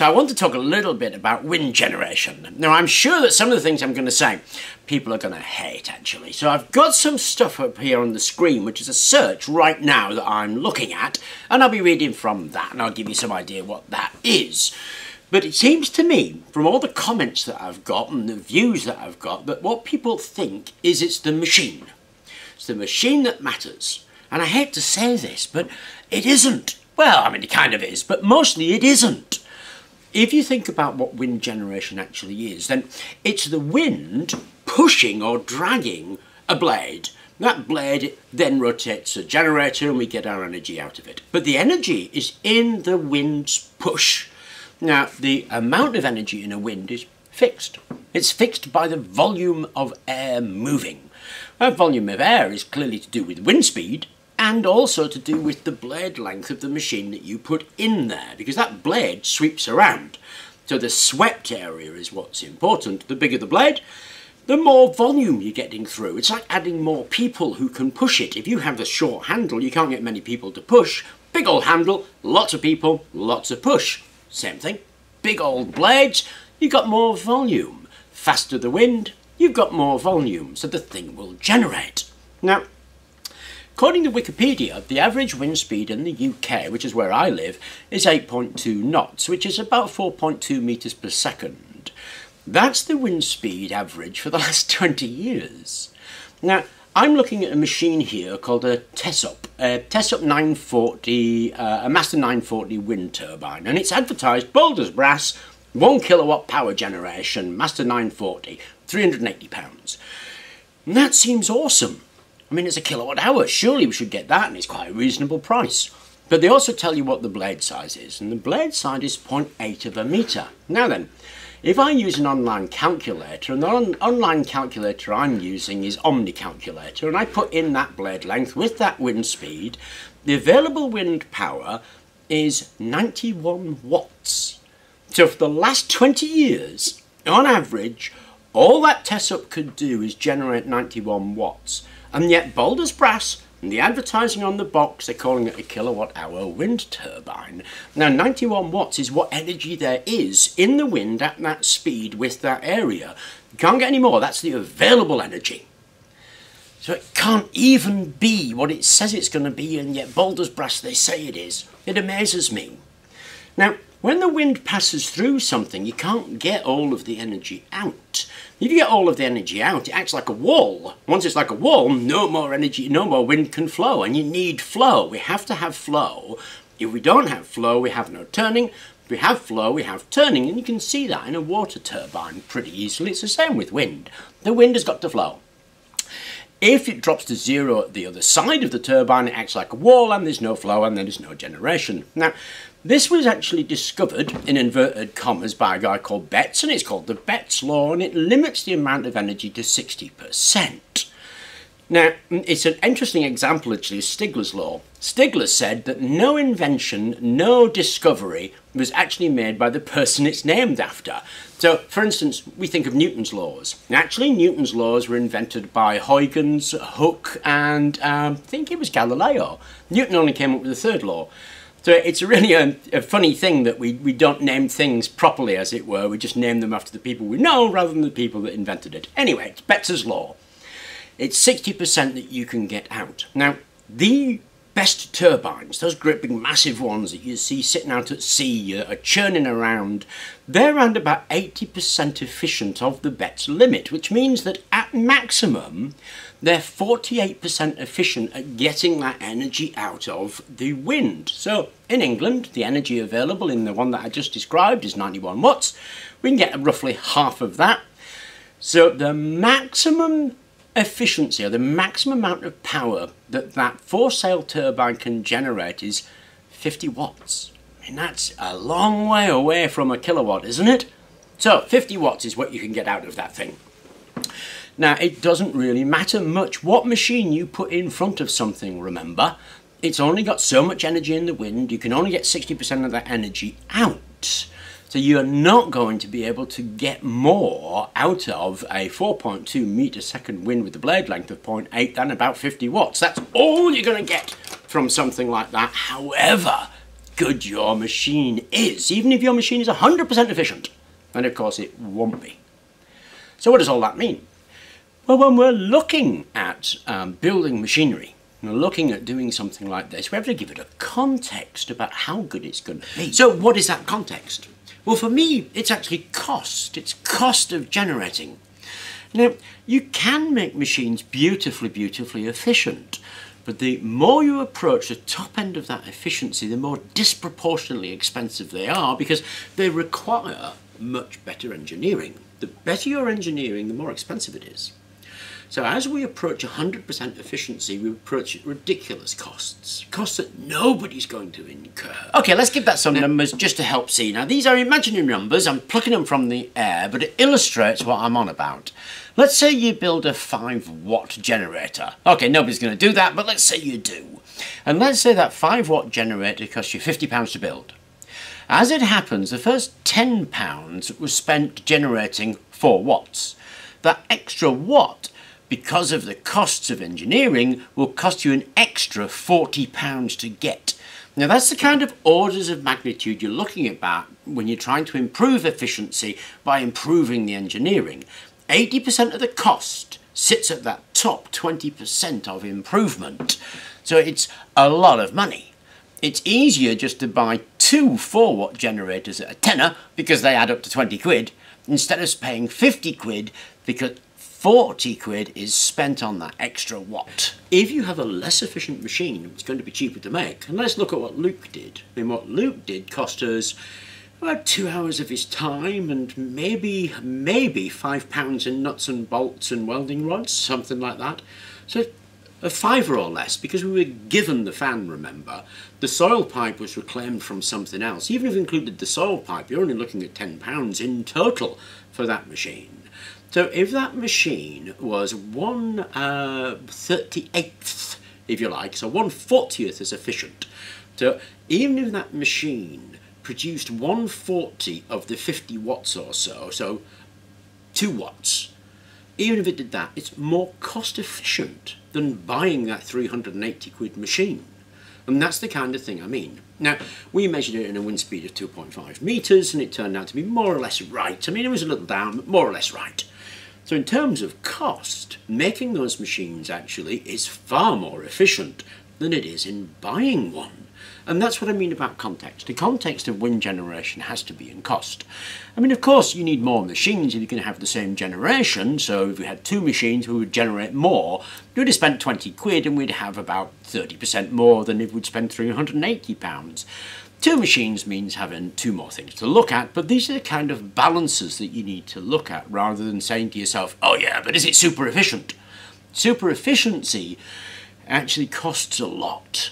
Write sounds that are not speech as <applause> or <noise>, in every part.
So I want to talk a little bit about wind generation. Now I'm sure that some of the things I'm going to say people are going to hate actually. So I've got some stuff up here on the screen which is a search right now that I'm looking at and I'll be reading from that and I'll give you some idea what that is. But it seems to me, from all the comments that I've got and the views that I've got, that what people think is it's the machine. It's the machine that matters. And I hate to say this, but it isn't. Well, I mean, it kind of is, but mostly it isn't. If you think about what wind generation actually is, then it's the wind pushing or dragging a blade. That blade then rotates a generator and we get our energy out of it. But the energy is in the wind's push. Now, the amount of energy in a wind is fixed. It's fixed by the volume of air moving. That volume of air is clearly to do with wind speed and also to do with the blade length of the machine that you put in there because that blade sweeps around. So the swept area is what's important. The bigger the blade, the more volume you're getting through. It's like adding more people who can push it. If you have a short handle, you can't get many people to push. Big old handle, lots of people, lots of push. Same thing. Big old blades, you've got more volume. Faster the wind, you've got more volume, so the thing will generate. Now, according to Wikipedia, the average wind speed in the UK, which is where I live, is 8.2 knots, which is about 4.2 metres per second. That's the wind speed average for the <laughs> last 20 years. Now, I'm looking at a machine here called a TESUP, a TESUP 940, uh, a Master 940 wind turbine, and it's advertised bold as brass, 1 kilowatt power generation, Master 940, 380 pounds. That seems awesome. I mean, it's a kilowatt hour, surely we should get that, and it's quite a reasonable price. But they also tell you what the blade size is, and the blade size is 0.8 of a metre. Now then, if I use an online calculator, and the on online calculator I'm using is Omni Calculator, and I put in that blade length with that wind speed, the available wind power is 91 watts. So for the last 20 years, on average, all that TESUP could do is generate 91 watts. And yet bold as brass and the advertising on the box, they're calling it a kilowatt hour wind turbine. Now, 91 watts is what energy there is in the wind at that speed with that area. You can't get any more, that's the available energy. So it can't even be what it says it's going to be, and yet bold as brass they say it is. It amazes me. Now, when the wind passes through something, you can't get all of the energy out. If you get all of the energy out, it acts like a wall. Once it's like a wall, no more energy, no more wind can flow, and you need flow. We have to have flow. If we don't have flow, we have no turning. If we have flow, we have turning, and you can see that in a water turbine pretty easily. It's the same with wind. The wind has got to flow. If it drops to zero at the other side of the turbine, it acts like a wall and there's no flow and there's no generation. Now, this was actually discovered in inverted commas by a guy called Betz, and it's called the Betz Law, and it limits the amount of energy to 60%. Now, it's an interesting example actually of Stigler's law. Stigler said that no invention, no discovery was actually made by the person it's named after. So, for instance, we think of Newton's laws. Actually, Newton's laws were invented by Huygens, Hooke, and um, I think it was Galileo. Newton only came up with the third law. So it's really a, a, funny thing that we, we don't name things properly, as it were. We just name them after the people we know rather than the people that invented it. Anyway, it's Betz's law. It's 60% that you can get out. Now, the best turbines, those great big massive ones that you see sitting out at sea, uh, are churning around, they're around about 80% efficient of the Betz limit, which means that at maximum, they're 48% efficient at getting that energy out of the wind. So in England, the energy available in the one that I just described is 91 watts. We can get roughly half of that. So the maximum efficiency or the maximum amount of power that that four sail turbine can generate is 50 watts. I mean, that's a long way away from a kilowatt, isn't it? So 50 watts is what you can get out of that thing. Now, it doesn't really matter much what machine you put in front of something, remember. It's only got so much energy in the wind, you can only get 60% of that energy out. So you're not going to be able to get more out of a 4.2 meter second wind with a blade length of 0.8 than about 50 watts. That's all you're going to get from something like that. However, good your machine is, even if your machine is 100% efficient. And of course it won't be. So what does all that mean? Well, when we're looking at um, building machinery, we're looking at doing something like this, we have to give it a context about how good it's going to be. So what is that context? Well, for me, it's actually cost. It's cost of generating. Now, you can make machines beautifully, beautifully efficient, but the more you approach the top end of that efficiency, the more disproportionately expensive they are because they require much better engineering. The better your engineering, the more expensive it is. So as we approach 100% efficiency, we approach ridiculous costs. Costs that nobody's going to incur. Okay, let's give that some now, numbers just to help see. Now, these are imaginary numbers. I'm plucking them from the air, but it illustrates what I'm on about. Let's say you build a 5 watt generator. Okay, nobody's going to do that, but let's say you do. And let's say that 5 watt generator costs you £50 to build. As it happens, the first £10 was spent generating 4 watts. That extra watt because of the costs of engineering, will cost you an extra £40 to get. Now that's the kind of orders of magnitude you're looking about when you're trying to improve efficiency by improving the engineering. 80% of the cost sits at that top 20% of improvement. So it's a lot of money. It's easier just to buy two 4 watt generators at a tenner because they add up to 20 quid instead of paying 50 quid because 40 quid is spent on that extra watt. If you have a less efficient machine, it's going to be cheaper to make. And let's look at what Luke did. I mean, what Luke did cost us about two hours of his time and maybe, maybe five pounds in nuts and bolts and welding rods, something like that. So a fiver or less because we were given the fan, remember. The soil pipe was reclaimed from something else. Even if you included the soil pipe, you're only looking at £10 in total for that machine. So if that machine was one uh, 38th, if you like, so one 40th as efficient, so even if that machine produced 140 of the 50 watts or so, so 2 watts, even if it did that, it's more cost efficient than buying that 380 quid machine. And that's the kind of thing I mean. Now, we measured it in a wind speed of 2.5 metres and it turned out to be more or less right. I mean, it was a little down, but more or less right. So in terms of cost, making those machines actually is far more efficient than it is in buying one. And that's what I mean about context. The context of wind generation has to be in cost. I mean, of course, you need more machines if you can have the same generation. So if we had two machines, we would generate more. We'd have spent 20 quid and we'd have about 30% more than if we'd spent 380 pounds. Two machines means having two more things to look at, but these are the kind of balances that you need to look at rather than saying to yourself, oh yeah, but is it super efficient? Super efficiency actually costs a lot.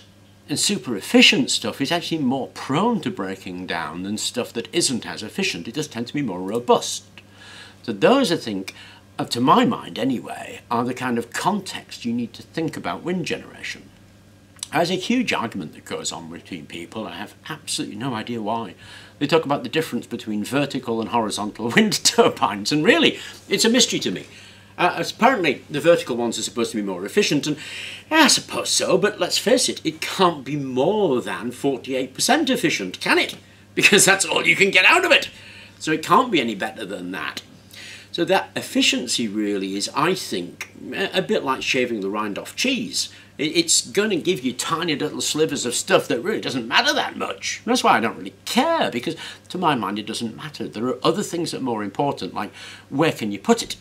And super efficient stuff is actually more prone to breaking down than stuff that isn't as efficient. It does tend to be more robust. So those, I think, to my mind anyway, are the kind of context you need to think about wind generation. There's a huge argument that goes on between people. I have absolutely no idea why. They talk about the difference between vertical and horizontal <laughs> wind turbines, and really, it's a mystery to me. Uh, apparently, the vertical ones are supposed to be more efficient, and I suppose so, but let's face it, it can't be more than 48% efficient, can it? <laughs> Because that's all you can get out of it. So it can't be any better than that. So that efficiency really is, I think, a bit like shaving the rind off cheese. It's going to give you tiny little slivers of stuff that really doesn't matter that much. That's why I don't really care, because to my mind it doesn't matter. There are other things that are more important, like where can you put it?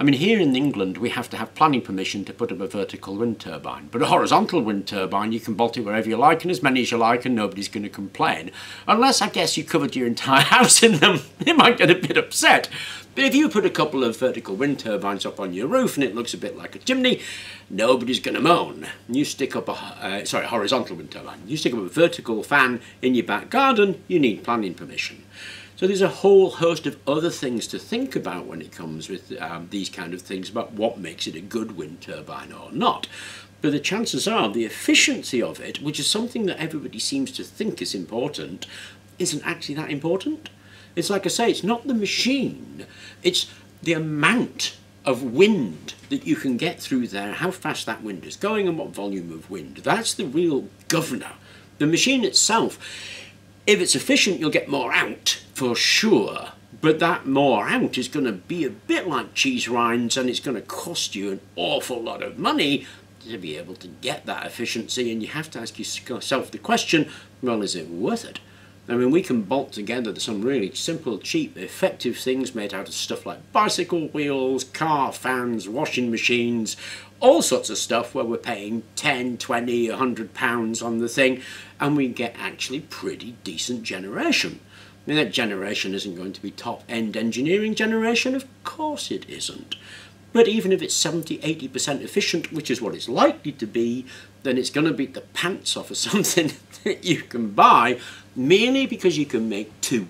I mean, here in England, we have to have planning permission to put up a vertical wind turbine. But a horizontal wind turbine, you can bolt it wherever you like and as many as you like, and nobody's going to complain. Unless, I guess, you covered your entire <laughs> house in them. It might get a bit upset. But if you put a couple of vertical wind turbines up on your roof and it looks a bit like a chimney, nobody's going to moan. You stick up a, uh, sorry, horizontal wind turbine. You stick up a vertical fan in your back garden, you need planning permission. So there's a whole host of other things to think about when it comes with um, these kind of things about what makes it a good wind turbine or not. But the chances are the efficiency of it, which is something that everybody seems to think is important, isn't actually that important. It's like I say, it's not the machine, it's the amount of wind that you can get through there, how fast that wind is going and what volume of wind. That's the real governor. The machine itself If it's efficient, you'll get more out, for sure. But that more out is going to be a bit like cheese rinds and it's going to cost you an awful lot of money to be able to get that efficiency. And you have to ask yourself the question, well, is it worth it? I mean, we can bolt together some really simple, cheap, effective things made out of stuff like bicycle wheels, car fans, washing machines, all sorts of stuff where we're paying 10, 20, 100 pounds on the thing and we get actually pretty decent generation. I mean, that generation isn't going to be top-end engineering generation, of course it isn't. But even if it's 70, 80% efficient, which is what it's likely to be, then it's going to beat the pants off of <laughs> something that you can buy merely because you can make two.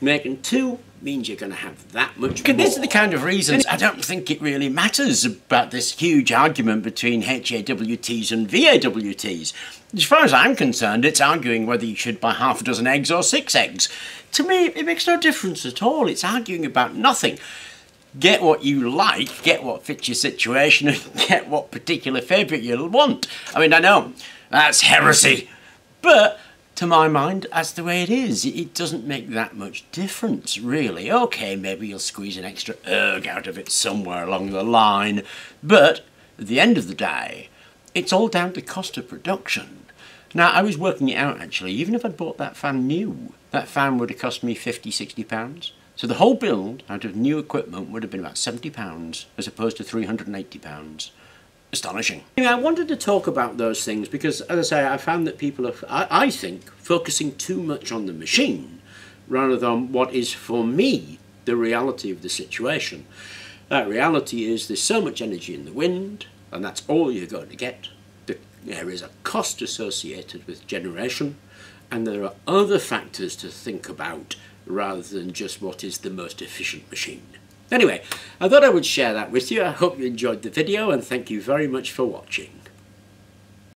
Making two means you're going to have that much more. These are the kind of reasons I don't think it really matters about this huge argument between HAWTs and VAWTs. As far as I'm concerned, it's arguing whether you should buy half a dozen eggs or six eggs. To me, it makes no difference at all. It's arguing about nothing get what you like, get what fits your situation, <laughs> and get what particular favourite you'll want. I mean, I know that's heresy, but to my mind, that's the way it is. It doesn't make that much difference, really. Okay, maybe you'll squeeze an extra erg out of it somewhere along the line, but at the end of the day, it's all down to cost of production. Now, I was working it out actually, even if I'd bought that fan new, that fan would have cost me 50, 60 pounds. So the whole build out of new equipment would have been about £70 as opposed to £380. Astonishing. Anyway, I wanted to talk about those things because, as I say, I found that people are, I, I think, focusing too much on the machine rather than what is, for me, the reality of the situation. That reality is there's so much energy in the wind, and that's all you're going to get. There is a cost associated with generation, and there are other factors to think about rather than just what is the most efficient machine. Anyway, I thought I would share that with you. I hope you enjoyed the video and thank you very much for watching.